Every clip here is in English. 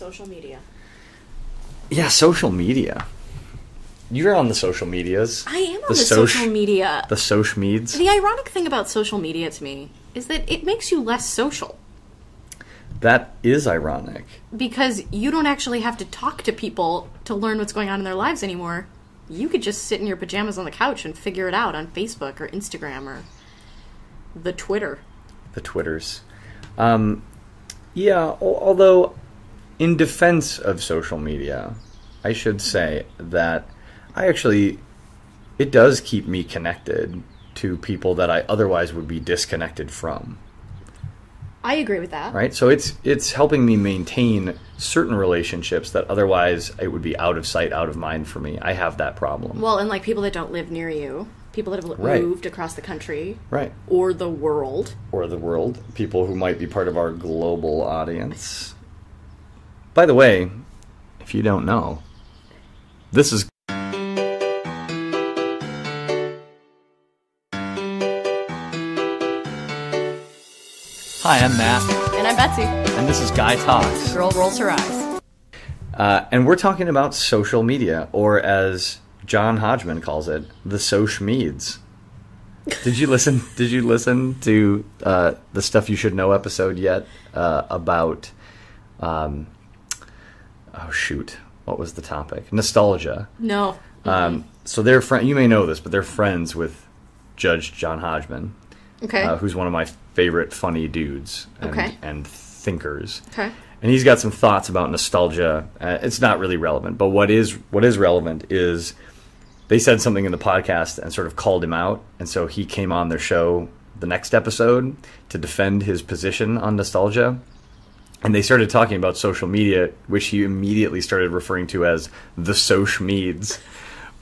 social media. Yeah, social media. You're on the social medias. I am on The the, soc- social media. The social meds. the ironic thing about social media to me is that it makes you less social That is ironic. because you don't actually have to talk to people to learn what's going on in their lives anymore. You could just sit in your pajamas on the couch and figure it out on Facebook or Instagram or the Twitter. The Twitters. Um, yeah, although, in defense of social media, I should say that I actually, it does keep me connected to people that I otherwise would be disconnected from. I agree with that. right? So it's it's helping me maintain certain relationships that otherwise it would be out of sight, out of mind for me. I have that problem. Well, and like people that don't live near you, people that have Right. moved across the country right. or the world. Or the world, people who might be part of our global audience. By the way, if you don't know, this is Hi, I'm Matt, And I'm Betsy. and this is Guy Talks. The Girl rolls her eyes. Uh, and we're talking about social media, or as John Hodgman calls it, the social meds. Did you listen? did you listen to uh, the stuff you should know episode yet uh, about? Um, oh shoot, what was the topic? Nostalgia. No. Um, so they're friend. You may know this, but they're friends with Judge John Hodgman, Okay. uh, who's one of my favorite funny dudes and, Okay. and thinkers okay. and he's got some thoughts about nostalgia. Uh, it's not really relevant, but what is what is relevant is they said something in the podcast and sort of called him out, and so he came on their show the next episode to defend his position on nostalgia. And they started talking about social media, which he immediately started referring to as the social meds,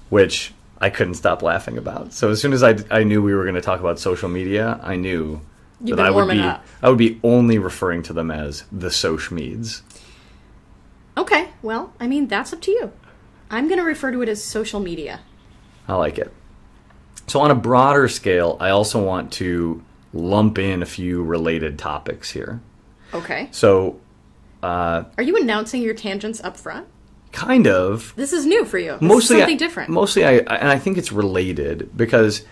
which I couldn't stop laughing about. So as soon as I, I knew we were going to talk about social media, I knew You've that I would be up. I would be only referring to them as the social meds. Okay. Well, I mean, that's up to you. I'm going to refer to it as social media. I like it. So, on a broader scale, I also want to lump in a few related topics here. Okay. So, uh, Are you announcing your tangents up front? kind of. This is new for you. This Mostly, something I, different. Mostly, I and I think it's related because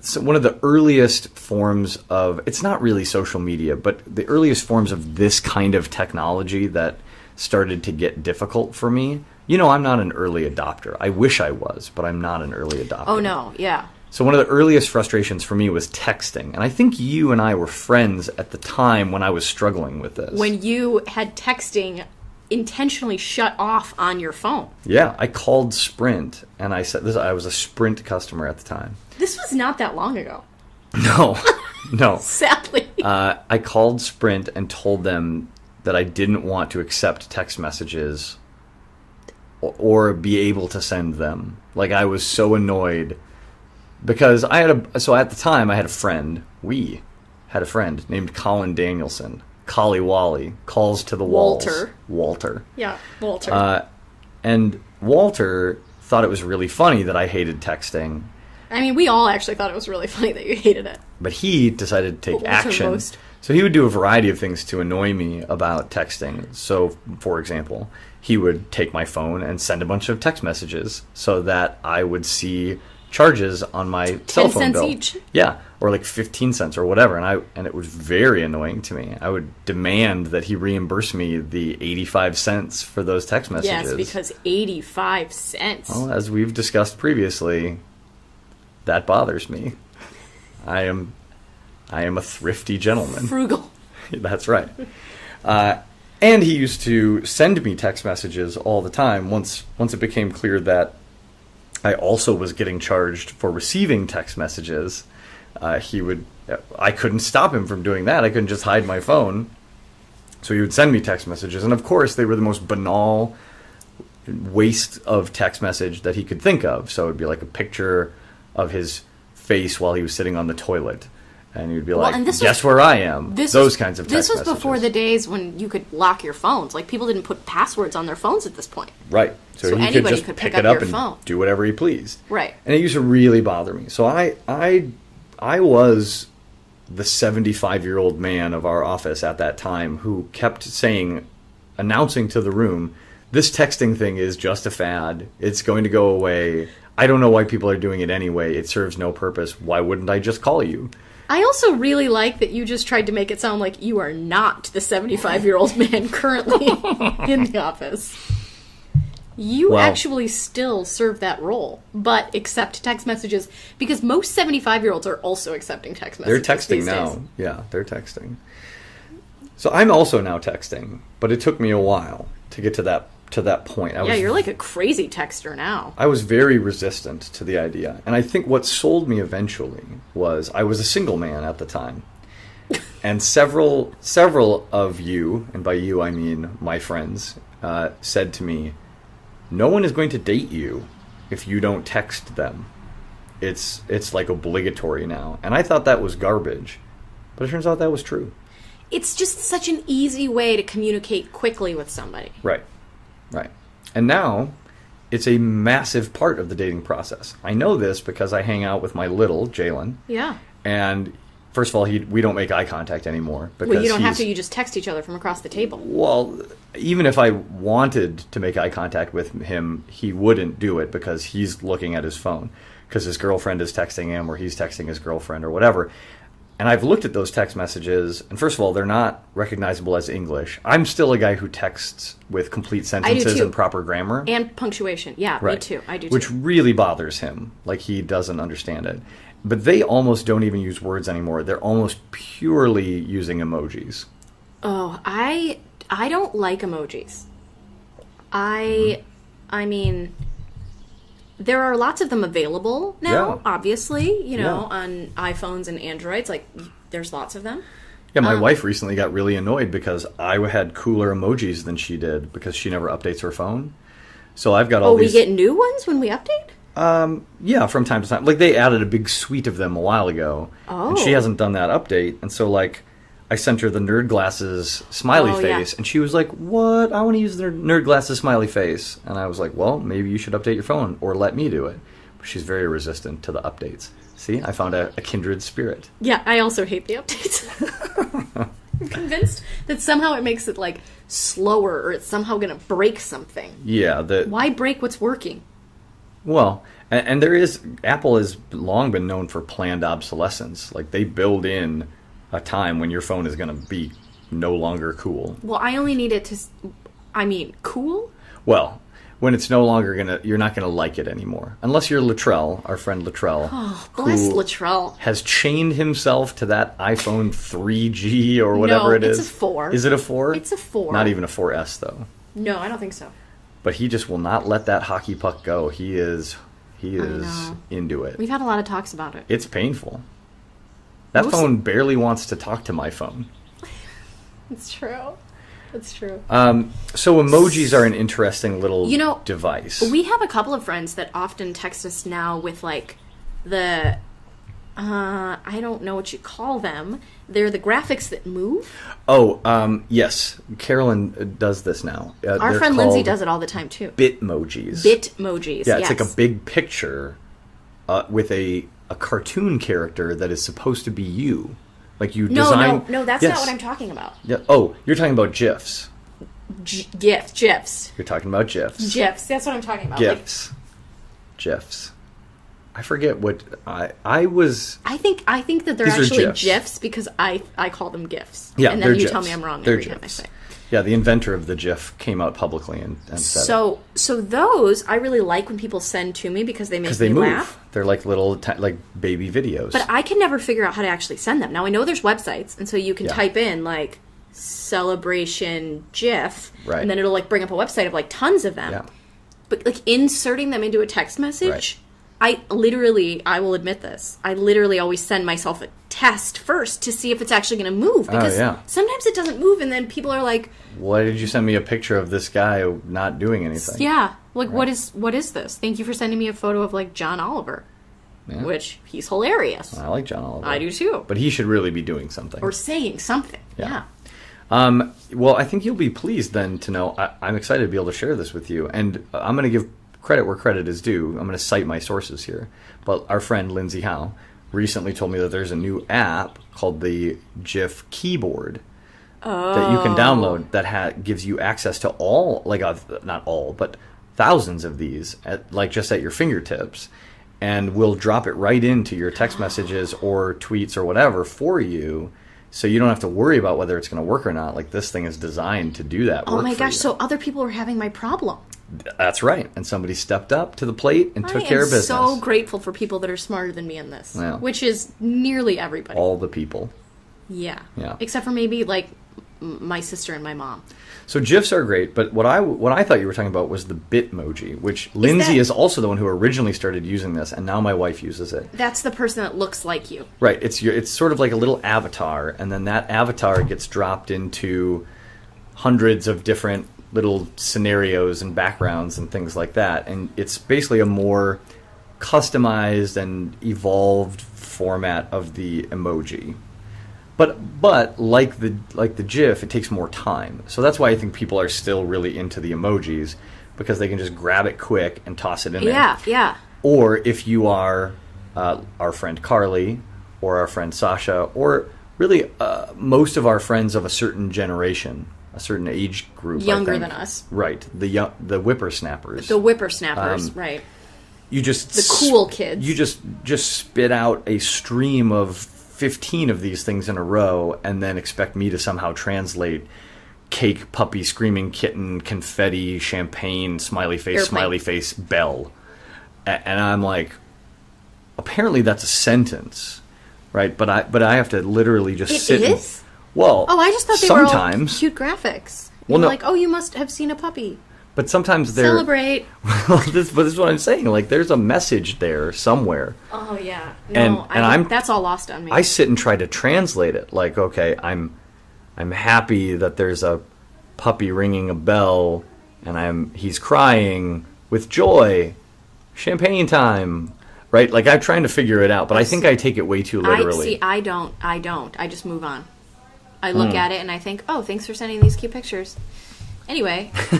so one of the earliest forms of it's not really social media, but the earliest forms of this kind of technology that started to get difficult for me. You know, I'm not an early adopter. I wish I was, but I'm not an early adopter. oh no. Yeah. So one of the earliest frustrations for me was texting, and I think you and I were friends at the time when I was struggling with this. When you had texting intentionally shut off on your phone. yeah, I called Sprint, and I said this. I was a Sprint customer at the time. This was not that long ago. No, no. Sadly. Uh, I called Sprint and told them that I didn't want to accept text messages or, or be able to send them. Like I was so annoyed because I had a so at the time I had a friend. We had a friend named Colin Danielson. Collie Wally calls to the walls. Walter. Walter. yeah, Walter. Uh, and Walter thought it was really funny that I hated texting, I mean, we all actually thought it was really funny that you hated it. but he decided to take Walter action. most. So he would do a variety of things to annoy me about texting. So, for example, he would take my phone and send a bunch of text messages so that I would see charges on my cell phone cents bill. each. Yeah, or like 15 cents or whatever, and I and it was very annoying to me. I would demand that he reimburse me the 85 cents for those text messages. Yes, because 85 cents. Well, as we've discussed previously, that bothers me. I am, I am a thrifty gentleman. Frugal. That's right. Uh, and he used to send me text messages all the time. Once, once it became clear that I also was getting charged for receiving text messages, uh, he would. I couldn't stop him from doing that. I couldn't just hide my phone. So he would send me text messages, and of course, they were the most banal waste of text message that he could think of. So it would be like a picture of his face while he was sitting on the toilet, and you'd be like, and this "Guess was- where I am." This Those was, kinds of This was before the days when you could lock your phones. Like people didn't put passwords on their phones at this point. Right. So, So he could anybody just could pick, pick it up up and phone. do whatever he pleased. Right. And it used to really bother me. So I I I was the 75 year old man of our office at that time who kept saying announcing to the room, "This texting thing is just a fad. It's going to go away. I don't know why people are doing it anyway. It serves no purpose. Why wouldn't I just call you?" I also really like that you just tried to make it sound like you are not the 75 year old man currently in the office. You Well- actually still serve that role, but accept text messages because most 75 year olds are also accepting text messages. They're texting now. days. Yeah, they're texting. So I'm also now texting, but it took me a while to get to that to that point. I Yeah, was you're like a crazy texter now. I was very resistant to the idea. And I think what sold me eventually was I was a single man at the time. and several several of you, and by you I mean my friends, uh, said to me, "No one is going to date you if you don't text them. It's it's like obligatory now." And I thought that was garbage, but it turns out that was true. It's just such an easy way to communicate quickly with somebody. Right. Right. And now it's a massive part of the dating process. I know this because I hang out with my little Jalen, Yeah. and first of all, he we don't make eye contact anymore because Well, you don't have to, you just text each other from across the table. Well, even if I wanted to make eye contact with him, he wouldn't do it because he's looking at his phone because his girlfriend is texting him or he's texting his girlfriend or whatever. And I've looked at those text messages, and first of all, they're not recognizable as English. I'm still a guy who texts with complete sentences and proper grammar. And punctuation. Yeah, me too. I do Which really bothers him. Like he doesn't understand it. But they almost don't even use words anymore. They're almost purely using emojis. Oh, I I don't like emojis. I mm-hmm. I mean there are lots of them available now, Yeah. obviously, you know, Yeah. on iPhones and Androids like there's lots of them. Yeah, my Um, wife recently got really annoyed because I had cooler emojis than she did because she never updates her phone. So I've got all Oh, we get new ones when we update? um, yeah, from time to time. Like they added a big suite of them a while ago, and she Oh. hasn't done that update. And so like, I sent her the nerd glasses smiley Oh, yeah. face, and she was like, "What? I want to use the nerd glasses smiley face." And I was like, "Well, maybe you should update your phone or let me do it." But she's very resistant to the updates. See, I found a, a kindred spirit. Yeah, I also hate the updates. I'm convinced that somehow it makes it like slower or it's somehow going to break something. Yeah, the Why break what's working? Well, and, and there is Apple has long been known for planned obsolescence. Like they build in a time when your phone is going to be no longer cool. Well, I only need it to, I mean, cool? Well, when it's no longer gonna, you're not gonna like it anymore, unless you're Luttrell, our friend Luttrell, Oh, bless Latrell. has chained himself to that iPhone 3G or whatever No, it is. it's a 4. Is it a four? It's a 4. Not even a 4S though. No, I don't think so. But he just will not let that hockey puck go. He is, he is into it. We've had a lot of talks about it. It's painful. That Most- phone barely wants to talk to my phone. It's true. It's true. Um, so emojis are an interesting little You know, device. We have a couple of friends that often text us now with like the uh I don't know what you call them. They're the graphics that move. oh, um, yes, Carolyn uh, does this now. Uh, Our friend Lindsay does it all the time too. Bitmojis. Bitmojis. Yeah, it's like a big picture uh, with a a cartoon character that is supposed to be you. Like you No, design. no, no, that's Yes. not what I'm talking about. Yeah. Oh, you're talking about GIFs. G- GIFs, GIFs, You're talking about GIFs. GIFs. That's what I'm talking about. Like, GIFs. GIFs. I forget what I I was. I think I think that they're actually GIFs. GIFs because I I call them GIFs. Yeah, and then you GIFs. tell me I'm wrong They're every time I GIFs. say. Yeah, the inventor of the GIF came out publicly and, and said it. So so those I really like when people send to me because they make because me move. laugh. They're like little ti like baby videos. But I can never figure out how to actually send them. Now I know there's websites, and so you can Yeah. type in like celebration GIF, Right. and then it'll like bring up a website of like tons of them. yeah, But like inserting them into a text message, Right. I literally, I will admit this, I literally always send myself a test first to see if it's actually going to move because Oh, yeah. sometimes it doesn't move, and then people are like, why did you send me a picture of this guy not doing anything? "Yeah, like what is what is this? Thank you for sending me a photo of like John Oliver, Yeah. which he's hilarious. I like John Oliver. I do too, but he should really be doing something. or saying something. Yeah. yeah. Um, well, I think you'll be pleased then to know I, I'm excited to be able to share this with you, and I'm going to give credit where credit is due. I'm going to cite my sources here. But our friend Lindsay Howe recently told me that there's a new app called the GIF Keyboard that you can Oh. download that ha- gives you access to all, like uh, not all, but thousands of these, at, like just at your fingertips, and will drop it right into your text messages or tweets or whatever for you. So you don't have to worry about whether it's going to work or not. Like this thing is designed to do that. Oh my gosh! So other people were having my problem. That's right. And somebody stepped up to the plate and took I care of business. I'm so grateful for people that are smarter than me in this, Yeah. which is nearly everybody. All the people. yeah. Yeah. Except for maybe like my sister and my mom. So GIFs are great, but what I what I thought you were talking about was the Bitmoji, which Lindsay that- is also the one who originally started using this, and now my wife uses it. That's the person that looks like you. Right. It's your, it's sort of like a little avatar, and then that avatar gets dropped into hundreds of different little scenarios and backgrounds and things like that, and it's basically a more customized and evolved format of the emoji. But but like the like the GIF, it takes more time. So that's why I think people are still really into the emojis because they can just grab it quick and toss it in there Yeah, yeah. or if you are uh, our friend Carly or our friend Sasha, or really uh, most of our friends of a certain generation, a certain age group, Younger than us. right? The young, the whippersnappers. The whippersnappers, Um, right? you just the cool kids. You just just spit out a stream of fifteen of these things in a row, and then expect me to somehow translate. Cake, puppy, screaming kitten, confetti, champagne, smiley face, Airplane. smiley face, bell. A- and I'm like, apparently that's a sentence, right? But I but I have to literally just It sit. and- is? Well, Oh, I just thought they were all cute graphics. Well, no. like, oh, you must have seen a puppy. but sometimes they're. Celebrate. Well, this, but this is what I'm saying. Like, there's a message there somewhere. Oh yeah. No, And- I, and I'm- that's all lost on me. I sit and try to translate it. Like, okay, I'm, I'm happy that there's a puppy ringing a bell, and I'm he's crying with joy, champagne time, right? Like I'm trying to figure it out, but I think I take it way too literally. I see. I don't. I don't. I just move on. I look Hmm. at it and I think, oh, thanks for sending these cute pictures. Anyway,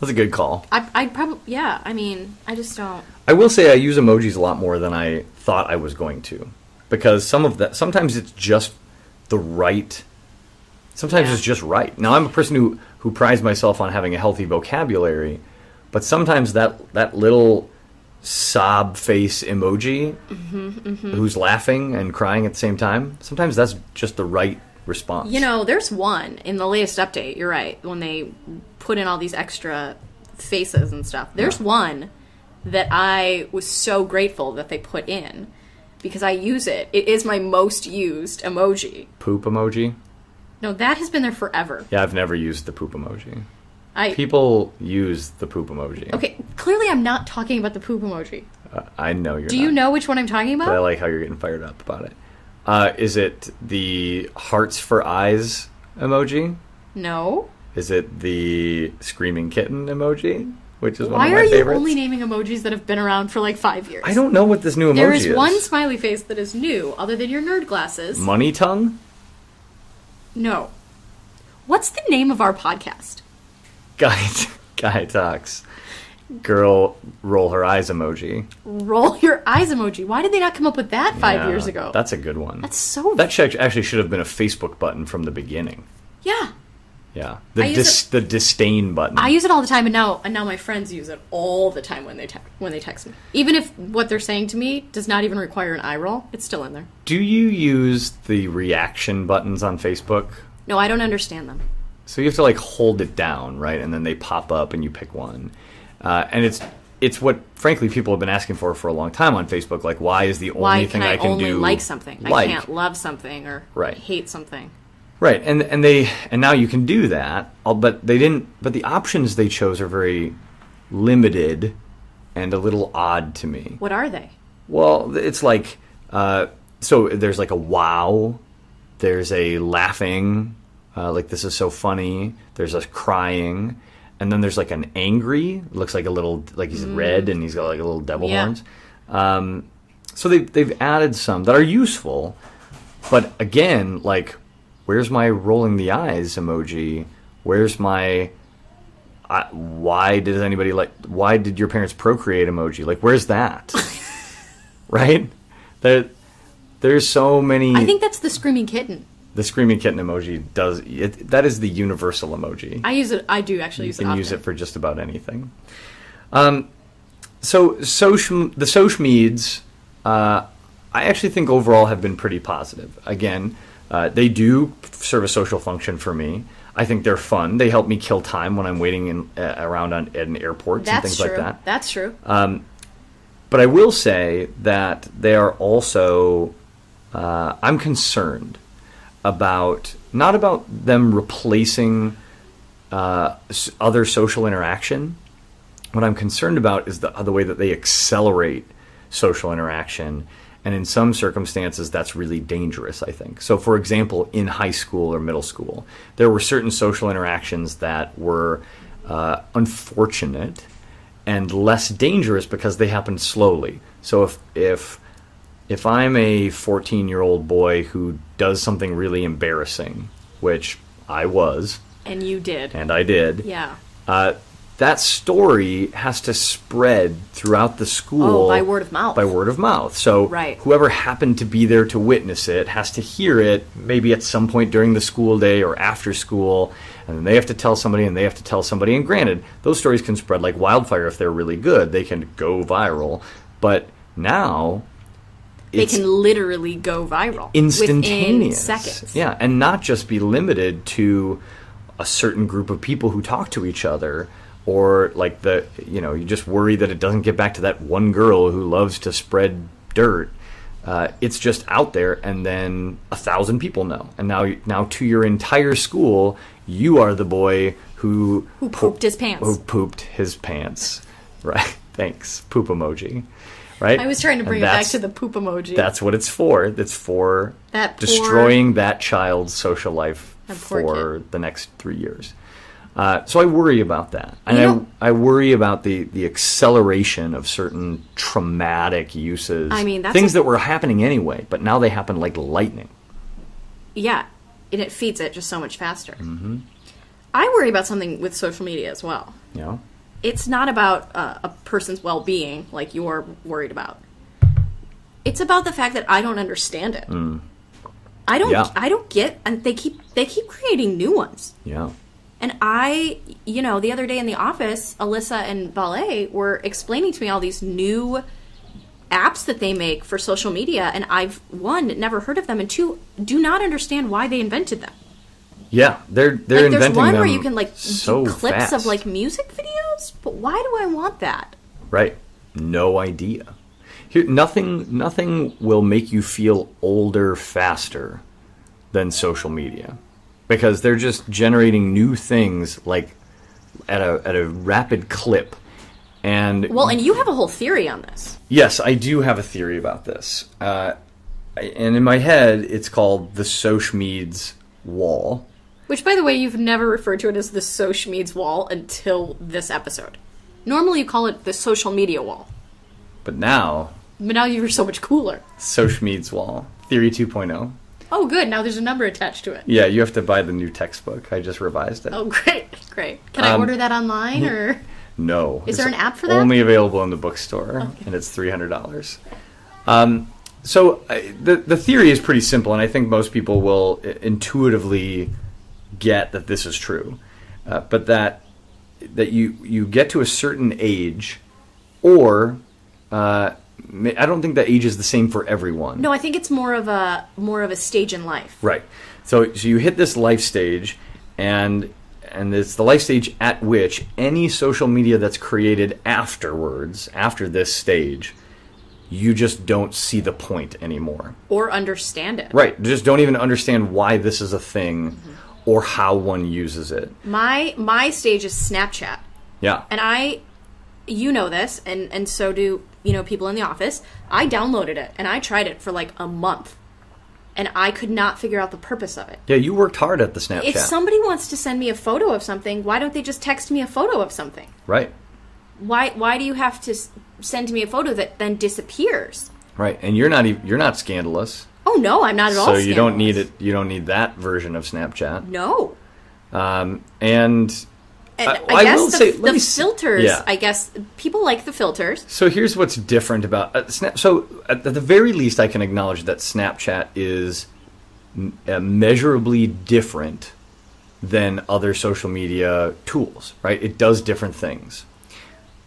That's a good call. I, I'd probably, yeah. I mean, I just don't. I will say I use emojis a lot more than I thought I was going to, because some of that sometimes it's just the right. Sometimes Yeah. it's just right. Now I'm a person who who prides myself on having a healthy vocabulary, but sometimes that that little sob face emoji, Mm-hmm, who's laughing and crying at the same time, sometimes that's just the right response. You know, there's one in the latest update. You're right. When they put in all these extra faces and stuff, there's Yeah. one that I was so grateful that they put in because I use it. It is my most used emoji. poop emoji. No, that has been there forever. Yeah, I've never used the poop emoji. I People use the poop emoji. okay. Clearly, I'm not talking about the poop emoji. Uh, I know you're. Do you know which one I'm talking But I like how you're getting fired up about it. Uh, is it the hearts for eyes emoji? No. Is it the screaming kitten emoji? Which is one Why of my favorites? Why are you favorites. only naming emojis that have been around for like five years? I don't know what this new emoji is. There is is. one smiley face that is new, other than your nerd glasses. Money tongue? no. What's the name of our podcast? Guy, guy talks. Girl, roll her eyes emoji. Roll your eyes emoji. Why did they not come up with that five Yeah, years ago? That's a good one. That's so. that should, actually should have been a Facebook button from the beginning. yeah. Yeah, the dis, the disdain button. I use it all the time, and now and now my friends use it all the time when they te- when they text me. Even if what they're saying to me does not even require an eye roll, it's still in there. Do you use the reaction buttons on Facebook? No, I don't understand them. So you have to like hold it down, right? And then they pop up and you pick one. Uh, and it's it's what frankly people have been asking for for a long time on Facebook. Like, why is the only Why thing can I, I can only do like something? like? I can't love something or Right. hate something. Right, and and they and now you can do that, but they didn't. But the options they chose are very limited and a little odd to me. What are they? Well, it's like uh, so. There's like a wow. There's a laughing, uh, like this is so funny. There's a crying, and then there's like an angry. Looks like a little like he's red and he's got like a little devil Mm. Yeah. horns. Um, so they've they've added some that are useful, but again, like, where's my rolling the eyes emoji? Where's my I, why does anybody like why did your parents procreate emoji like where's that right there there's so many I think that's the screaming kitten. The screaming kitten emoji does it, that is the universal emoji. I use it. I do actually you use it. can often. use it for just about anything. Um, so social the social meds, uh, I actually think overall have been pretty positive. Again, uh, they do serve a social function for me. I think they're fun. They help me kill time when I'm waiting in, uh, around on, at an airport and things true. like that. That's true. But I will say that they are also. Uh, I'm concerned about not about them replacing uh, other social interaction. What I'm concerned about is the the way that they accelerate social interaction, and in some circumstances, that's really dangerous. I think. So, for example, in high school or middle school, there were certain social interactions that were uh, unfortunate and less dangerous because they happened slowly. So if if if I'm a 14 year old boy who does something really embarrassing, which I was And you did. and I did, yeah. uh, that story has to spread throughout the school Oh, by word of mouth. By word of mouth. So Right. whoever happened to be there to witness it has to hear it maybe at some point during the school day or after school, and then they have to tell somebody and they have to tell somebody. And granted, those stories can spread like wildfire if they're really good. They can go viral. But now They can literally go viral instantaneous. seconds. Yeah, and not just be limited to a certain group of people who talk to each other or like the you know, you just worry that it doesn't get back to that one girl who loves to spread dirt. Uh, it's just out there, and then a thousand people know, and now you now to your entire school, you are the boy who Who pooped his pants. Who pooped his pants? Right. Thanks. Poop emoji. Right. I was trying to bring And it back to the poop emoji. that's what it's for. It's for That poor- destroying that child's social life That for the next three years. Uh, so I worry about that, and You know- I, I worry about the, the acceleration of certain traumatic uses. I mean, things a- that were happening anyway, but now they happen like lightning. yeah, and it feeds it just so much faster. Mm-hmm. I worry about something with social media as well. Know, It's not about uh, a person's well-being like you're worried about. It's about the fact that I don't understand it. I don't. Mm. Yeah. I don't get, and they keep they keep creating new ones. yeah, And I, you know, the other day in the office, Alyssa and Ballet were explaining to me all these new apps that they make for social media, and I've one never heard of them, and two do not understand why they invented them. yeah. They're they're like, there's one them where you can like so clips of like music videos, but why do I want that? Right. No idea. Here, nothing, nothing will make you feel older faster than social media, because they're just generating new things like at a at a rapid clip. And Well, and you have a whole theory on this. yes, I do have a theory about this. Uh, and in my head, it's called the sosh meeds wall. Which, by the way, you've never referred to it as the social media's wall until this episode. Normally, you call it the social media wall, But now, but now you're so much cooler. sosh meeds wall, Theory 2.0. Oh, good. Now there's a number attached to it. Yeah, you have to buy the new textbook. I just revised it. Oh, great, great. Can I Um, order that online or? No. Is there an app for that? Only available in the bookstore, and it's three hundred dollars. Um, so I, the the theory is pretty simple, and I think most people will intuitively get that this is true, uh, but that that you you get to a certain age, or uh, I don't think that age is the same for everyone. No, I think it's more of a more of a stage in life. Right. So so you hit this life stage and and it's the life stage at which any social media that's created afterwards, after this stage, you just don't see the point anymore. Or understand it. Right. Just don't even understand why this is a thing or how one uses it. My my stage is Snapchat. Yeah. And I you know this and and so do, you know, people in the office. I downloaded it and I tried it for like a month. And I could not figure out the purpose of it. Yeah, you worked hard at the Snapchat. If somebody wants to send me a photo of something, why don't they just text me a photo of something? right. Why why do you have to send me a photo that then disappears? Right. And you're not even, you're not scandalous. Oh no, I'm not at all. So you don't need it you don't need that version of Snapchat. No. Um and And I- I, guess will the, say- the filters. yeah. I guess people like the filters. So here's what's different about uh, Snap. So at the very least, I can acknowledge that Snapchat is m- uh, measurably different than other social media tools, right? It does different things.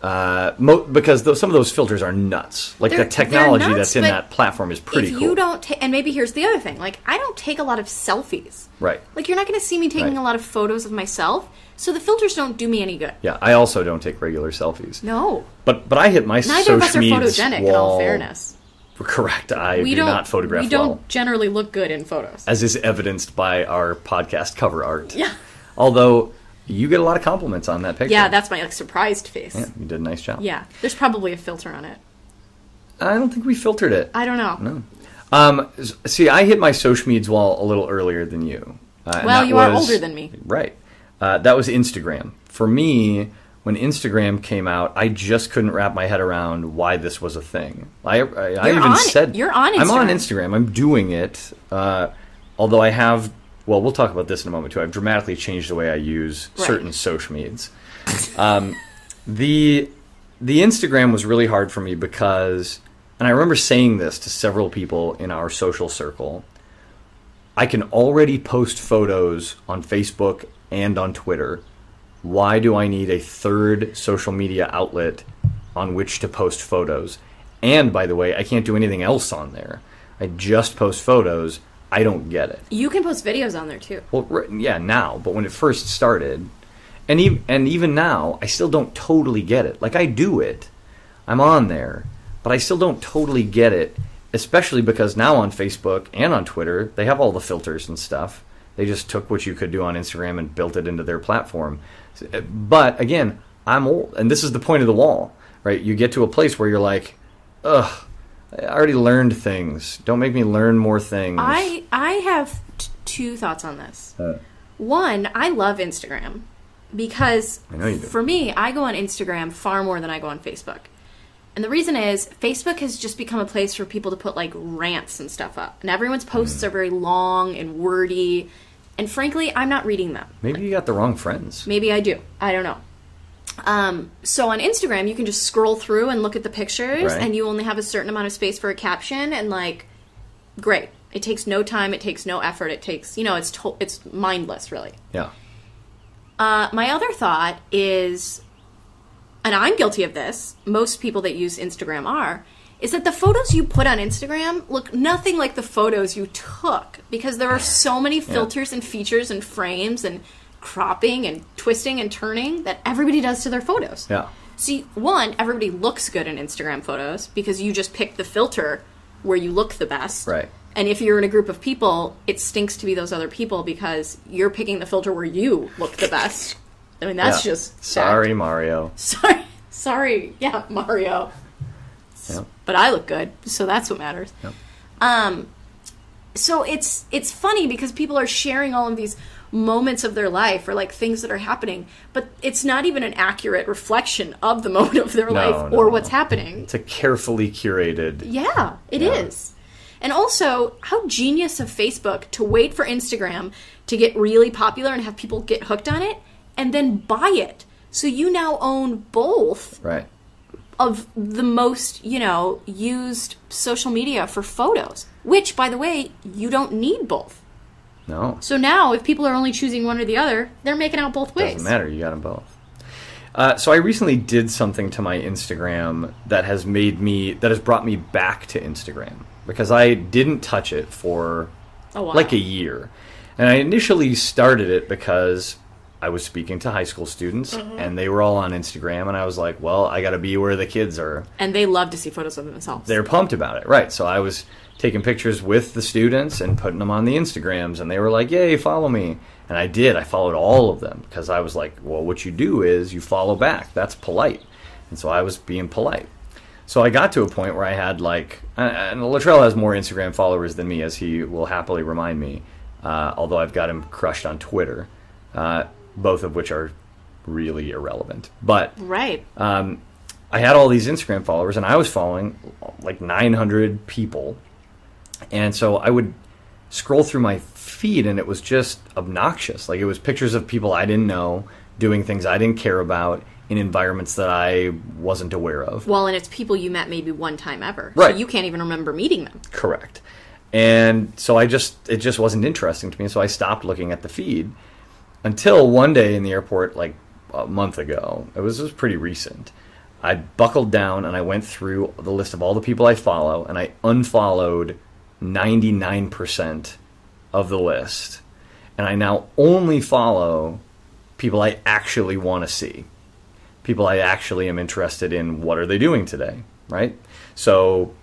Uh, mo- because those, some of those filters are nuts. Like They're- the technology nuts, that's in that platform is pretty if cool. you don't ta- and maybe here's the other thing like i don't take a lot of selfies right. like you're not going to see me taking Right. a lot of photos of myself so the filters don't do me any good Yeah, I also don't take regular selfies. no But but I hit my neither of us are photogenic in all fairness Correct. I we do don't not photograph we don't well, generally look good in photos as is evidenced by our podcast cover art. yeah Although you get a lot of compliments on that picture. yeah that's my like surprised face Yeah, you did a nice job. yeah there's probably a filter on it I don't think we filtered it. i don't know No. Um, see, I hit my social medias wall a little earlier than you. Uh, well you are older than me Right. Uh, that was Instagram. For me, when Instagram came out, I just couldn't wrap my head around why this was a thing. I, I, I even on- said you're on I'm on Instagram. Instagram. I'm doing it. Uh, although I have, well, we'll talk about this in a moment too. I've dramatically changed the way I use Right. certain social medias. Um, the the Instagram was really hard for me because, and I remember saying this to several people in our social circle. I can already post photos on Facebook and on Twitter. Why do I need a third social media outlet on which to post photos? And by the way, I can't do anything else on there. I just post photos. I don't get it. you can post videos on there too Well, right, yeah, now, but when it first started, and even and even now, I still don't totally get it. Like I do it, I'm on there, but I still don't totally get it. Especially because now on Facebook and on Twitter, they have all the filters and stuff. They just took what you could do on Instagram and built it into their platform. Eh, but again, I'm old, and this is the point of the wall, right? You get to a place where you're like, ugh. I already learned things. Don't make me learn more things. I I have t- two thoughts on this. Uh, One, I love Instagram because I know you do. for me, I go on Instagram far more than I go on Facebook. And the reason is Facebook has just become a place for people to put like rants and stuff up. And everyone's posts Mm. are very long and wordy. And frankly, I'm not reading them. Maybe you got the wrong friends. Maybe I do. I don't know. Um, so on Instagram, you can just scroll through and look at the pictures, Right. and you only have a certain amount of space for a caption, and like, great. It takes no time. It takes no effort. It takes, you know, it's to- it's mindless, really. Yeah. Uh, my other thought is, and I'm guilty of this. Most people that use Instagram are, is that the photos you put on Instagram look nothing like the photos you took because there are so many filters and features and frames and cropping and twisting and turning that everybody does to their photos. Yeah. See, one, everybody looks good in Instagram photos because you just pick the filter where you look the best. Right. And if you're in a group of people, it stinks to be those other people because you're picking the filter where you look the best. I mean, that's Yeah. just sorry, fact. Mario. Sorry, sorry. Yeah, Mario. Yeah. But I look good, so that's what matters. Yep. Um, so it's it's funny because people are sharing all of these moments of their life or like things that are happening, but it's not even an accurate reflection of the moment of their No, life no, or no. what's happening. It's a carefully curated. Yeah, it is. Yeah. And also, how genius of Facebook to wait for Instagram to get really popular and have people get hooked on it and then buy it. So you now own both Right. of the most, you know, used social media for photos, which, by the way, you don't need both. No. So now, if people are only choosing one or the other, they're making out both ways. Doesn't matter. You got them both. Uh, so I recently did something to my Instagram that has made me that has brought me back to Instagram because I didn't touch it for A while. like a year, and I initially started it because I was speaking to high school students Mm-hmm. and they were all on Instagram, and I was like, well, I got to be where the kids are. And they love to see photos of themselves. they're pumped about it, right? So I was taking pictures with the students and putting them on the Instagrams, and they were like, "Yay, follow me!" And I did. I followed all of them because I was like, "Well, what you do is you follow back. That's polite." And so I was being polite. So I got to a point where I had like, and Latrell has more Instagram followers than me, as he will happily remind me. Uh, although I've got him crushed on Twitter, uh, both of which are really irrelevant. But right. um, I had all these Instagram followers, and I was following like 900 people, and so I would scroll through my feed, and it was just obnoxious. Like it was pictures of people I didn't know doing things I didn't care about in environments that I wasn't aware of. Well, and it's people you met maybe one time ever. Right. So you can't even remember meeting them. Correct. And so I just it just wasn't interesting to me, so I stopped looking at the feed until one day in the airport like a month ago. It was, it was pretty recent. I buckled down and I went through the list of all the people I follow and I unfollowed 99% of the list. And I now only follow people I actually want to see. People I actually am interested in what are they doing today, right? So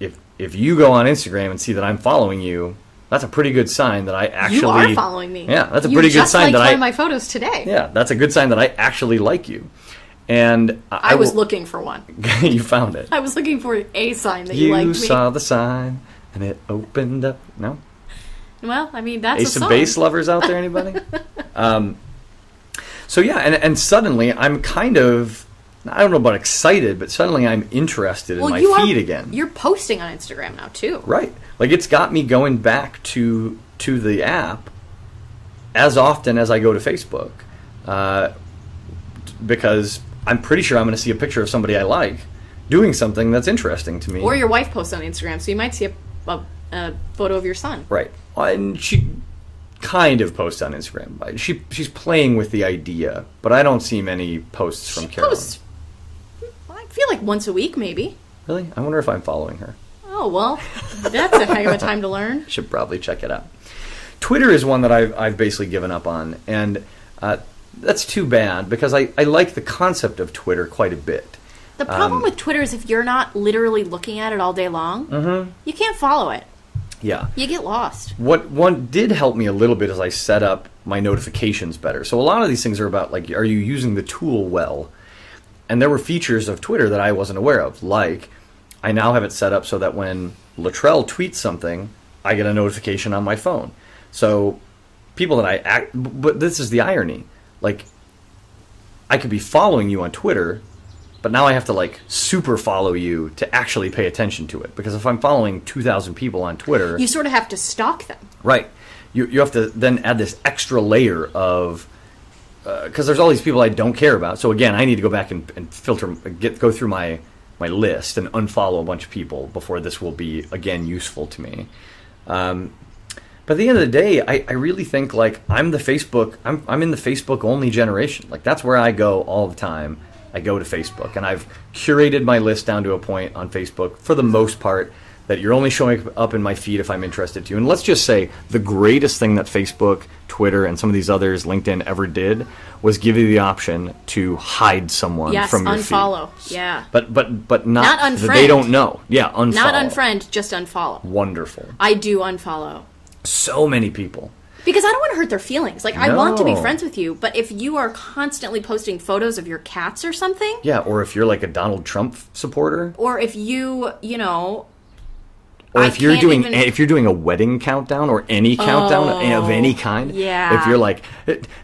if if you go on Instagram and see that I'm following you, that's a pretty good sign that I actually you are following me. Yeah, that's a You pretty good sign that I my photos today. Yeah, that's a good sign that I actually like you. And I, I was will- looking for one. you found it. I was looking for a sign that you, You liked me. saw the sign and it opened up. No, Well, I mean that's Ace a of. Base lovers out there, anybody? um, so yeah, and and suddenly I'm kind of I don't know about excited, but suddenly I'm interested well, in my you feed are, again. You're posting on Instagram now too. Right. Like it's got me going back to to the app as often as I go to Facebook, uh, because I'm pretty sure I'm going to see a picture of somebody I like doing something that's interesting to me. Or your wife posts on Instagram, so you might see a, a, a photo of your son. right. And she kind of posts on Instagram. She she's playing with the idea, but I don't see many posts from Carolyn. posts. I feel like once a week, maybe. Really? I wonder if I'm following her. Oh well, that's a heck of a time to learn. should probably check it out. Twitter is one that I've, I've basically given up on, and uh, that's too bad because I, I like the concept of Twitter quite a bit. The problem Um, with Twitter is if you're not literally looking at it all day long, Mm-hmm. you can't follow it. Yeah. You get lost. What one did help me a little bit is I set up my notifications better. So a lot of these things are about like, are you using the tool well? And there were features of Twitter that I wasn't aware of, like I now have it set up so that when Latrell tweets something, I get a notification on my phone. So people that I act, but this is the irony, like I could be following you on Twitter, but now I have to like super follow you to actually pay attention to it because if I'm following 2,000 people on Twitter, You sort of have to stalk them. Right. You, you have to then add this extra layer of because there's all these people I don't care about. So again, I need to go back and, and filter, get go through my my list and unfollow a bunch of people before this will be again useful to me. Um, but at the end of the day, I, I really think like I'm the Facebook. I'm I'm in the Facebook only generation. Like that's where I go all the time. I go to Facebook, and I've curated my list down to a point on Facebook for the most part that you're only showing up in my feed if I'm interested to. And let's just say the greatest thing that Facebook, Twitter, and some of these others, LinkedIn, ever did was give you the option to hide someone Yes, from your unfollow. feed. Yeah. But but but not, Not unfriend. they don't know. Yeah, unfollow. Not unfriend, just unfollow. Wonderful. I do unfollow. So many people. Because I don't want to hurt their feelings. Like, I want to be friends with you, but if you are constantly posting photos of your cats or something, Yeah, or if you're like a Donald Trump supporter, or if you, you know, or I if you're doing even- if you're doing a wedding countdown or any countdown of any kind. Oh, yeah. If you're like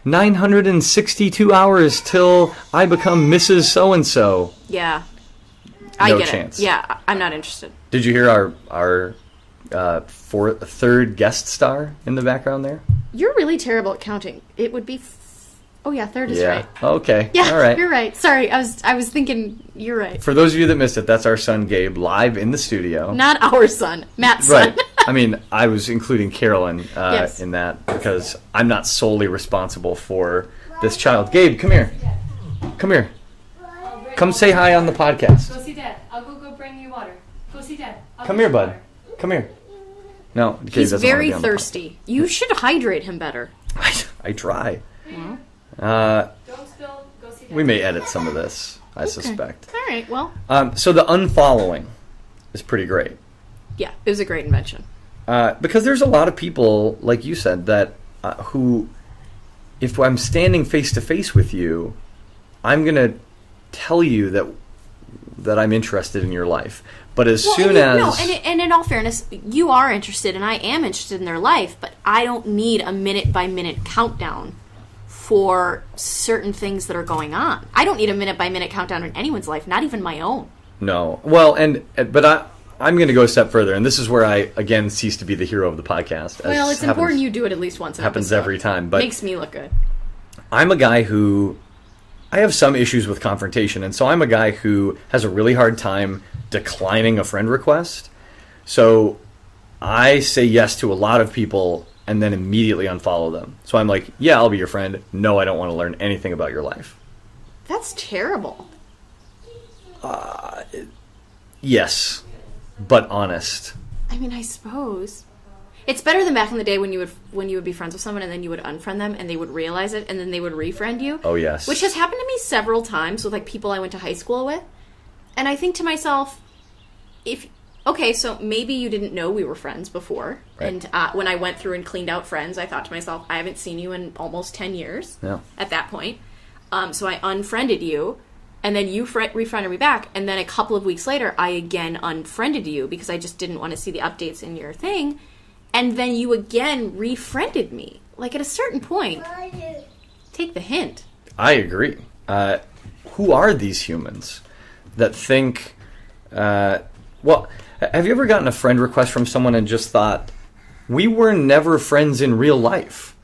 962 hours till I become Mrs. So and So. yeah. I No get chance. it. Yeah, I'm not interested. Did you hear our our uh, fourth, third guest star in the background there? You're really terrible at counting. It would be. F- oh, yeah, third is yeah. right. Okay. Yeah, All right. you're right. Sorry, I was I was thinking you're right. For those of you that missed it, that's our son Gabe live in the studio. Not our son, Matt's son. Right. I mean, I was including Carolyn uh, Yes. in that because I'm not solely responsible for this child. Gabe, come here. Come here. Come say hi on the podcast. Go see Dad. I'll go go bring you water. Go see Dad. I'll Come here, bud. water. Come here. No, Gabe He's doesn't wanna very be on the thirsty. You should hydrate him better. I, I try. Uh, spill. Go see Dad. we may edit some of this, I suspect. All right. Well, Um, so the unfollowing is pretty great. yeah, it was a great invention. Uh, because there's a lot of people, like you said, that uh, who, if I'm standing face to face with you, I'm gonna tell you that that I'm interested in your life. But as Well, soon and, as no, and, and in all fairness, you are interested, and I am interested in their life, but I don't need a minute by minute countdown for certain things that are going on. I don't need a minute by minute countdown in anyone's life, not even my own. no, well, and but I. I'm going to go a step further, and this is where I again cease to be the hero of the podcast. Well, it's happens- important you do it at least once. Happens episode. every time, but- makes me look good. I'm a guy who I have some issues with confrontation, and so I'm a guy who has a really hard time declining a friend request. So I say yes to a lot of people and then immediately unfollow them. So I'm like, yeah, I'll be your friend. No, I don't want to learn anything about your life. That's terrible. Uh, yes, but honest. I mean, I suppose it's better than back in the day when you would when you would be friends with someone and then you would unfriend them and they would realize it and then they would refriend you. Oh, yes. which has happened to me several times with like people I went to high school with, and I think to myself, if okay, so maybe you didn't know we were friends before, Right. and uh, when I went through and cleaned out friends, I thought to myself, I haven't seen you in almost ten years. Yeah. At that point, um, so I unfriended you. And then you fr- refriended me back, and then a couple of weeks later, I again unfriended you because I just didn't want to see the updates in your thing. And then you again refriended me. Like at a certain point, take the hint. I agree. Uh, who are these humans that think? Uh, well, have you ever gotten a friend request from someone and just thought, "We were never friends in real life.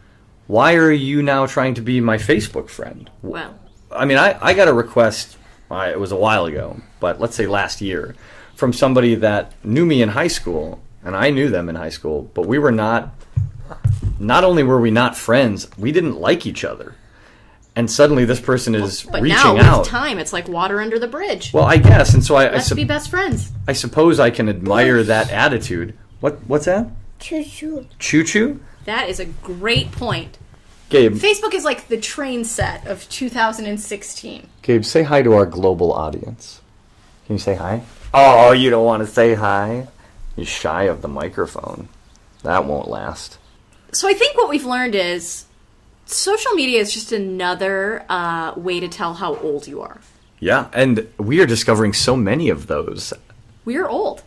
Why are you now trying to be my Facebook friend?" Well, I mean, I, I got a request, uh, it was a while ago, but let's say last year, from somebody that knew me in high school, and I knew them in high school, but we were not, not only were we not friends, we didn't like each other. And suddenly this person is but reaching now out. with time, it's like water under the bridge. Well, I guess, and so I, I, Let's sup- be best friends. I suppose I can admire that attitude. What what's that? Choo choo. Choo choo? That is a great point. Gabe, Facebook is like the train set of 2016. Gabe, say hi to our global audience. Can you say hi? Oh, you don't want to say hi? You're shy of the microphone. That won't last. So I think what we've learned is social media is just another uh, way to tell how old you are. Yeah, and we are discovering so many of those. We are old.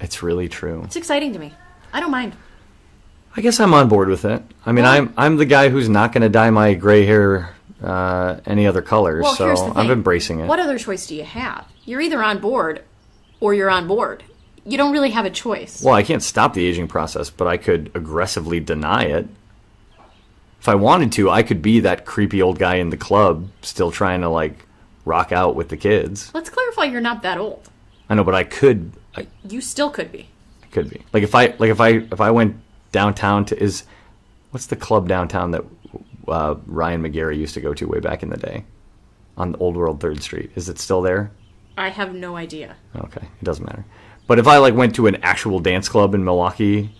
It's really true. It's exciting to me. I don't mind. I guess I'm on board with it. I mean, Well- I'm I'm the guy who's not going to dye my gray hair uh, any other colors, Well, so here's the thing. I'm embracing it. What other choice do you have? You're either on board or you're on board. You don't really have a choice. Well, I can't stop the aging process, but I could aggressively deny it. If I wanted to, I could be that creepy old guy in the club, still trying to like rock out with the kids. Let's clarify you're not that old. I know, but I could. I You still could be. could be like if I like if I if I went downtown to is what's the club downtown that uh, Ryan McGarry used to go to way back in the day on Old World Third Street? Is it still there? I have no idea. Okay, it doesn't matter. But if I like went to an actual dance club in Milwaukee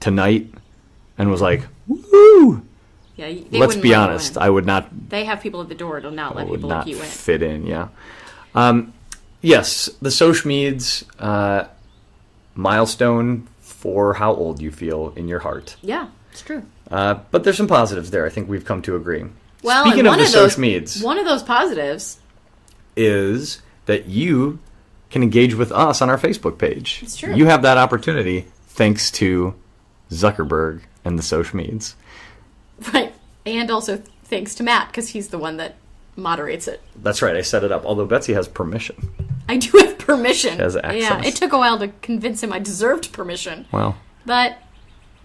tonight and was like, "Woo!" Yeah, they Let's be let honest. I would not They have people at the door to not let would people not let you in. fit in. Yeah. Um, yes, the sosh meeds uh, milestone for how old you feel in your heart. Yeah, it's true. Uh, but there's some positives there. I think we've come to agree. Well, Speaking of the of those, sosh meeds, one of those positives. is that you can engage with us on our Facebook page. It's true. You have that opportunity thanks to Zuckerberg and the sosh meeds. Right. And also thanks to Matt, because he's the one that moderates it. That's right. I set it up. Although Betsy has permission. I do have permission. Has Yeah, it took a while to convince him I deserved permission, Well, but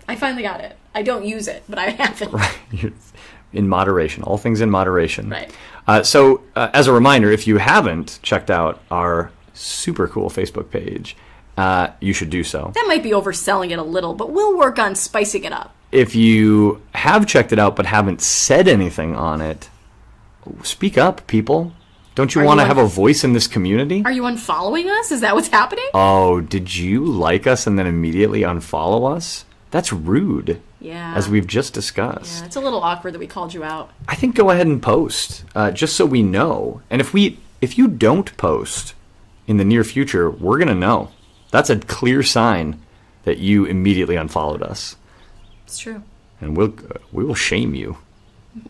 I finally got it. I don't use it, but I have it. you're in moderation. All things in moderation. Right. Uh, so, uh, as a reminder, if you haven't checked out our super cool Facebook page, uh, you should do so. That might be overselling it a little, but we'll work on spicing it up. If you have checked it out but haven't said anything on it, speak up, people. Don't you want to have a voice in this community? Are you unfollowing us? Is that what's happening? oh, did you like us and then immediately unfollow us? That's rude, yeah. as we've just discussed. yeah, it's a little awkward that we called you out. I think go ahead and post, uh, just so we know. And if we, if you don't post in the near future, we're gonna know. That's a clear sign that you immediately unfollowed us, It's true. and we'll we will shame you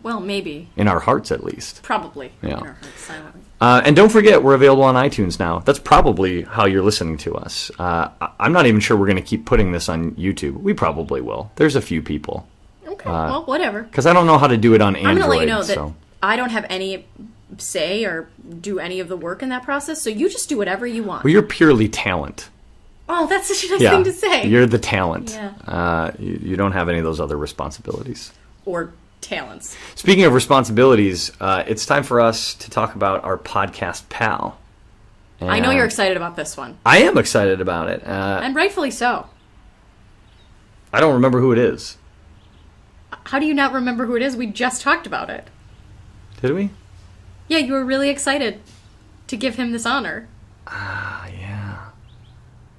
Well, maybe. in our hearts at least. Probably. Yeah. In our hearts, silently. Uh, and don't forget, we're available on iTunes now. That's probably how you're listening to us. Uh, I'm not even sure we're going to keep putting this on YouTube. We probably will. There's a few people Okay, well, whatever. because I don't know how to do it on Android. I'm going to let you know that so. I don't have any say or do any of the work in that process, so you just do whatever you want. Well, you're purely talent. Oh, that's such a nice Yeah, thing to say. you're the talent. Yeah. Uh, you, you don't have any of those other responsibilities. or talents. Speaking of responsibilities, uh, it's time for us to talk about our podcast pal. I know you're excited about this one, I am excited about it. Uh, and rightfully so. I don't remember who it is. How do you not remember who it is? We just talked about it. Did we? Yeah, you were really excited to give him this honor. Ah, yeah.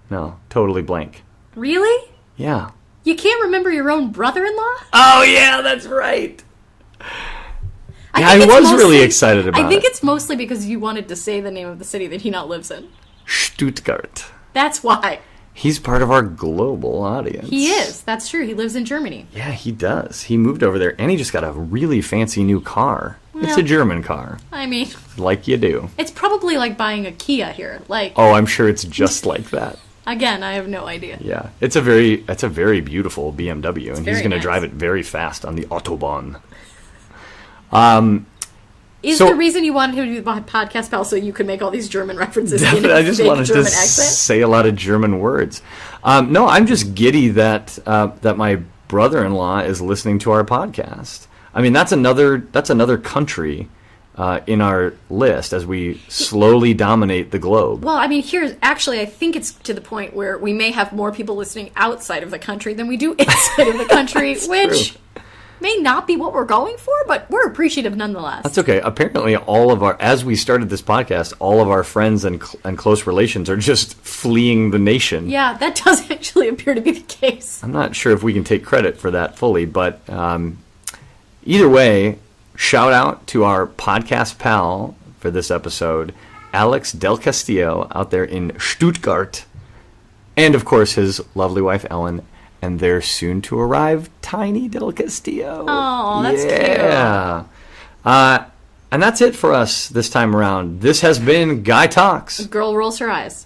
No, totally blank. Really? Yeah. You can't remember your own brother-in-law? Oh yeah, that's right. I Yeah, I was really mostly- excited about I think it. it's mostly because you wanted to say the name of the city that he now lives in. Stuttgart. That's why. He's part of our global audience. He is. That's true. He lives in Germany. Yeah, he does. He moved over there and he just got a really fancy new car. It's a German car, I mean, like you do. it's probably like buying a Kia here. Like, Oh, I'm sure it's just like that. Again, I have no idea. Yeah, it's a very it's a very beautiful BMW, and he's going to drive it very fast on the autobahn. Is So- the reason you wanted him to be the podcast pal so you could make all these German references I just wanted German to accent? say a lot of German words. Um, no, I'm just giddy that uh, that my brother-in-law is listening to our podcast. I mean, that's another that's another country uh, in our list as we slowly dominate the globe. Well, I mean, here's actually, I think it's to the point where we may have more people listening outside of the country than we do inside of the country, which true. may not be what we're going for, but we're appreciative nonetheless. That's okay. Apparently, all of our as we started this podcast, all of our friends and cl- and close relations are just fleeing the nation. yeah, that does actually appear to be the case. I'm not sure if we can take credit for that fully, but um, either way, shout out to our podcast pal for this episode, Alex Del Castillo, out there in Stuttgart, and of course his lovely wife Ellen, and their soon to arrive Tiny Del Castillo. Aw, that's cute. yeah. Uh, and that's it for us this time around. This has been Guy Talks. Girl rolls her eyes.